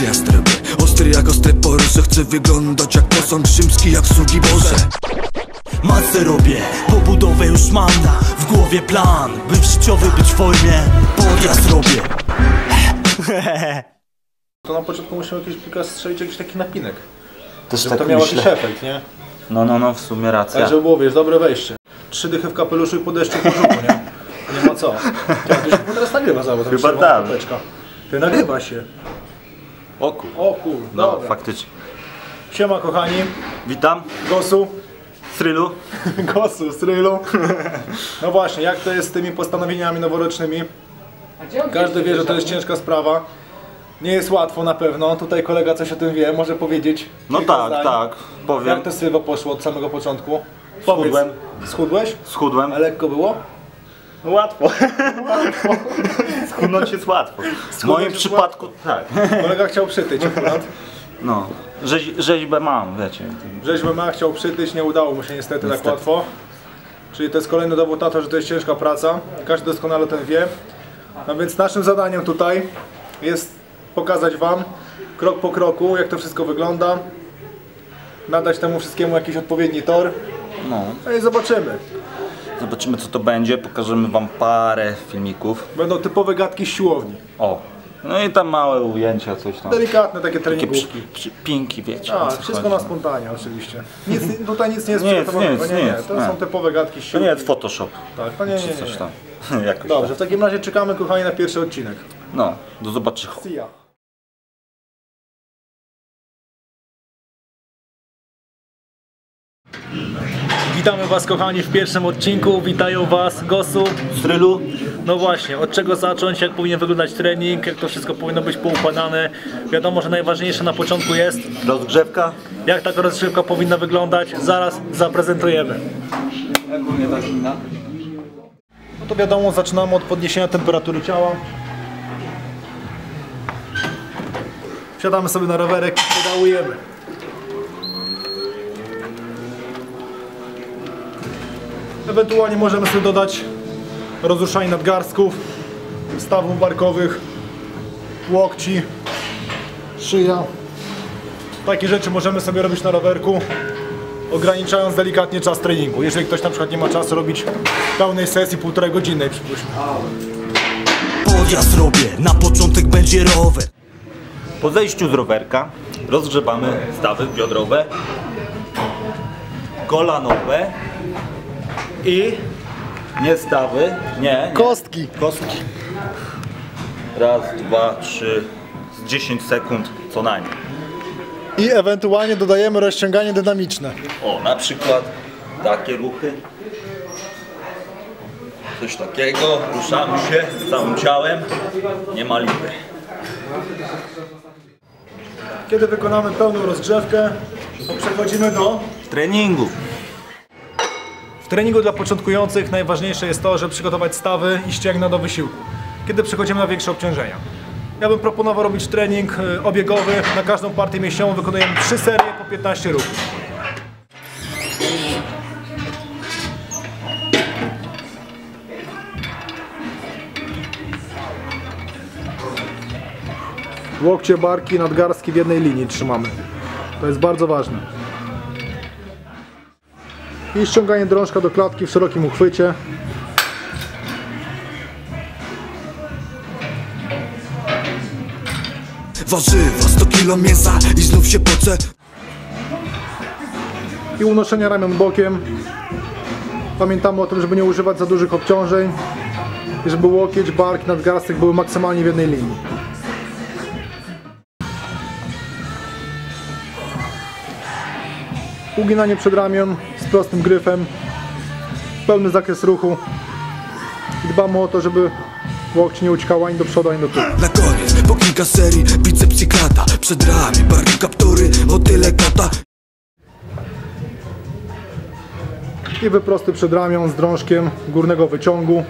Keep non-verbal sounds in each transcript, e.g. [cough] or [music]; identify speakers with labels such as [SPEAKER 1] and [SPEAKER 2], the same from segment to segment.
[SPEAKER 1] Robię, ostry jak ostre porosy Chcę wyglądać jak posąg rzymski, jak sługi Boże
[SPEAKER 2] Masę robię, pobudowę już mam W głowie plan, by w życiowy być w formie Podjazd robię [laughs]
[SPEAKER 3] To na początku musimy jakieś kilka strzelić jakiś taki napinek.
[SPEAKER 4] Też
[SPEAKER 3] Żeby
[SPEAKER 4] tak
[SPEAKER 3] to miało jakiś
[SPEAKER 4] myślę.
[SPEAKER 3] efekt, nie?
[SPEAKER 4] No, no, no, w sumie racja.
[SPEAKER 3] Tak, żeby było, wiesz, dobre wejście. Trzy dychy w kapeluszu i po deszczu po brzuchu, nie? Nie ma co. Ja, [laughs] to się teraz nagrywa za
[SPEAKER 4] Chyba tak.
[SPEAKER 3] Ty nagrywa się.
[SPEAKER 4] O kur...
[SPEAKER 3] O kur,
[SPEAKER 4] No,
[SPEAKER 3] dobra.
[SPEAKER 4] faktycznie.
[SPEAKER 3] Siema kochani,
[SPEAKER 4] Witam,
[SPEAKER 3] Gosu,
[SPEAKER 4] Strylu. [laughs]
[SPEAKER 3] Gosu, Strylu. No właśnie, jak to jest z tymi postanowieniami noworocznymi? Każdy wie, że to jest ciężka sprawa. Nie jest łatwo na pewno. Tutaj kolega coś o tym wie, może powiedzieć.
[SPEAKER 4] No tak,
[SPEAKER 3] zdań.
[SPEAKER 4] tak, powiem.
[SPEAKER 3] Jak to Sylwo poszło od samego początku?
[SPEAKER 4] Schudłem.
[SPEAKER 3] Powiedz. Schudłeś?
[SPEAKER 4] Schudłem.
[SPEAKER 3] A lekko było?
[SPEAKER 4] Łatwo. Schudnąć jest łatwo. W moim przypadku tak.
[SPEAKER 3] Kolega chciał przytyć akurat.
[SPEAKER 4] No, rzeź, rzeźbę mam, wiecie.
[SPEAKER 3] Rzeźbę ma, chciał przytyć, nie udało mu się niestety, tak
[SPEAKER 4] Niestety.
[SPEAKER 3] łatwo. Czyli to jest kolejny dowód na to, że to jest ciężka praca. Każdy doskonale tym wie. No więc naszym zadaniem tutaj jest pokazać Wam krok po kroku, jak to wszystko wygląda. Nadać temu wszystkiemu jakiś odpowiedni tor.
[SPEAKER 4] No,
[SPEAKER 3] No i zobaczymy.
[SPEAKER 4] Zobaczymy co to będzie, pokażemy wam parę filmików.
[SPEAKER 3] Będą typowe gadki z siłowni.
[SPEAKER 4] O, no i tam małe ujęcia, coś tam.
[SPEAKER 3] Delikatne takie
[SPEAKER 4] Takie przy,
[SPEAKER 3] treningówki.
[SPEAKER 4] przy, pinki, wiecie.
[SPEAKER 3] A,
[SPEAKER 4] co
[SPEAKER 3] wszystko
[SPEAKER 4] chodzi.
[SPEAKER 3] na spontanie oczywiście. Nic, [laughs] tutaj nic nie jest
[SPEAKER 4] Nie
[SPEAKER 3] przygotowanego.
[SPEAKER 4] nic,
[SPEAKER 3] nie, nie,
[SPEAKER 4] nic,
[SPEAKER 3] To
[SPEAKER 4] nie.
[SPEAKER 3] są typowe gadki z
[SPEAKER 4] To
[SPEAKER 3] siłowni.
[SPEAKER 4] nie jest Photoshop,
[SPEAKER 3] Tak, to nie, nie, nie,
[SPEAKER 4] czy coś
[SPEAKER 3] nie.
[SPEAKER 4] tam. [laughs] Jakoś
[SPEAKER 3] Dobrze,
[SPEAKER 4] tak.
[SPEAKER 3] w takim razie czekamy kochani na pierwszy odcinek.
[SPEAKER 4] No, do zobaczenia.
[SPEAKER 3] See ya. Witamy Was kochani w pierwszym odcinku, witają Was Gosu.
[SPEAKER 4] Strylu,
[SPEAKER 3] No właśnie, od czego zacząć, jak powinien wyglądać trening, jak to wszystko powinno być poukładane. Wiadomo, że najważniejsze na początku jest,
[SPEAKER 4] rozgrzewka.
[SPEAKER 3] jak taka rozgrzewka powinna wyglądać. Zaraz zaprezentujemy. No to wiadomo, zaczynamy od podniesienia temperatury ciała. Wsiadamy sobie na rowerek i pedałujemy. Ewentualnie możemy sobie dodać rozruszanie nadgarstków, stawów barkowych, łokci, szyja. Takie rzeczy możemy sobie robić na rowerku, ograniczając delikatnie czas treningu. Jeżeli ktoś na przykład nie ma czasu robić pełnej sesji, półtorej godzinnej przypuśćmy.
[SPEAKER 2] Podjazd robię, na początek będzie rower
[SPEAKER 4] Po zejściu z rowerka rozgrzewamy stawy biodrowe, kolanowe i nie stawy, nie, nie.
[SPEAKER 3] Kostki.
[SPEAKER 4] kostki. Raz, dwa, trzy, z 10 sekund co najmniej.
[SPEAKER 3] I ewentualnie dodajemy rozciąganie dynamiczne.
[SPEAKER 4] O, na przykład takie ruchy. Coś takiego, ruszamy się całym ciałem, nie ma lipy.
[SPEAKER 3] Kiedy wykonamy pełną rozgrzewkę, to przechodzimy do
[SPEAKER 4] Treningu.
[SPEAKER 3] Treningu dla początkujących najważniejsze jest to, żeby przygotować stawy i ścięgna do wysiłku. Kiedy przechodzimy na większe obciążenia. Ja bym proponował robić trening y, obiegowy. Na każdą partię mięśniową wykonujemy 3 serie po 15 ruchów. Łokcie, barki, nadgarstki w jednej linii trzymamy. To jest bardzo ważne. I ściąganie drążka do klatki w szerokim uchwycie.
[SPEAKER 1] Warzywa, 100 kilo mięsa i znów się pocę
[SPEAKER 3] I unoszenie ramion bokiem. Pamiętamy o tym, żeby nie używać za dużych obciążeń. I żeby łokieć, bark, nadgarstek były maksymalnie w jednej linii. Uginanie przedramion prostym gryfem. Pełny zakres ruchu. I dbamy o to, żeby łokcie nie uciekały ani do przodu, ani do tyłu.
[SPEAKER 1] Na koniec, po kilka serii, biceps i klata Przed ramię, barki, kaptury, motyle, kota
[SPEAKER 3] i wyprosty przed ramią z drążkiem górnego wyciągu.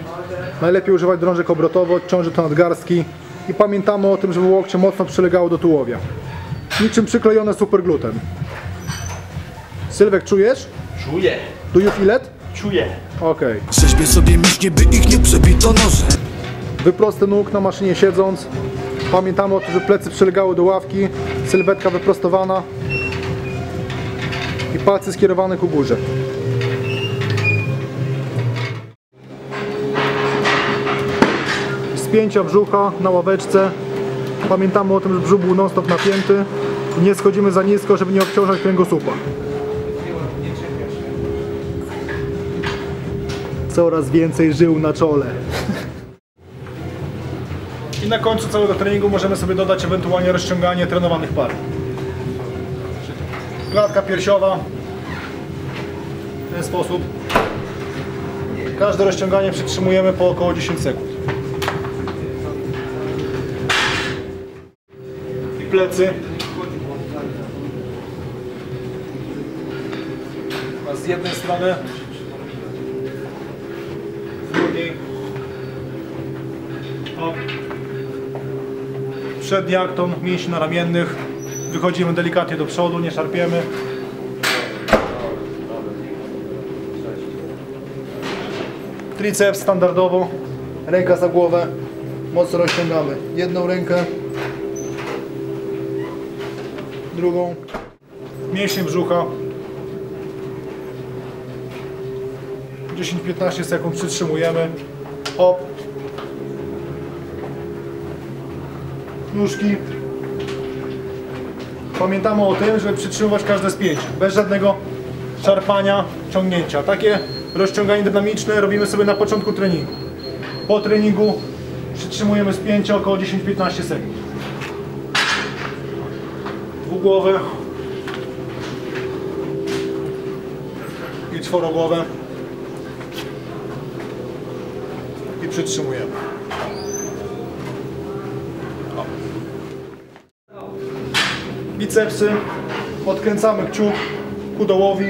[SPEAKER 3] Najlepiej używać drążek obrotowo, odciąży to nadgarstki i pamiętamy o tym, żeby łokcie mocno przylegały do tułowia. Niczym przyklejone superglutem. Sylwek, czujesz?
[SPEAKER 4] Czuję,
[SPEAKER 3] Do you feel it?
[SPEAKER 4] czuję.
[SPEAKER 3] Okej.
[SPEAKER 1] Rzeźbię sobie mięśnie, by ich nie przebito noże
[SPEAKER 3] Wyprosty nóg na maszynie siedząc. Pamiętamy o tym, że plecy przylegały do ławki, sylwetka wyprostowana i palce skierowane ku górze. Spięcia brzucha na ławeczce. Pamiętamy o tym, że brzuch był non-stop napięty i nie schodzimy za nisko, żeby nie obciążać kręgosłupa. Coraz więcej żył na czole. I na końcu całego treningu możemy sobie dodać ewentualnie rozciąganie trenowanych par. Klatka piersiowa. W ten sposób. Każde rozciąganie przytrzymujemy po około 10 sekund. I plecy. A z jednej strony. Hop. Przedni akton mięśni naramiennych. Wychodzimy delikatnie do przodu, nie szarpiemy. Triceps standardowo. Ręka za głowę. Mocno rozciągamy. Jedną rękę. Drugą. Mięśnie brzucha. 10-15 sekund przytrzymujemy. Hop. nóżki. Pamiętamy o tym, żeby przytrzymywać każde spięcie, bez żadnego szarpania, ciągnięcia. Takie rozciąganie dynamiczne robimy sobie na początku treningu. Po treningu przytrzymujemy spięcie około 10-15 sekund. Dwugłowe i czworogłowe przytrzymujemy. bicepsy, odkręcamy kciuk ku dołowi,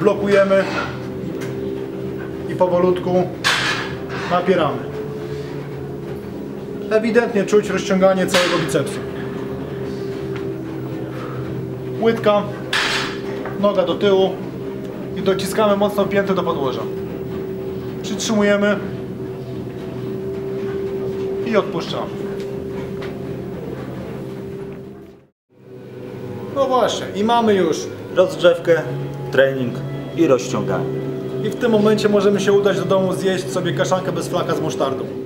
[SPEAKER 3] blokujemy i powolutku napieramy. Ewidentnie czuć rozciąganie całego bicepsu. Łydka, noga do tyłu i dociskamy mocno piętę do podłoża. Przytrzymujemy i odpuszczamy. No właśnie, i mamy już.
[SPEAKER 4] Rozgrzewkę, trening i rozciąganie.
[SPEAKER 3] I w tym momencie możemy się udać do domu zjeść sobie kaszankę bez flaka z musztardą.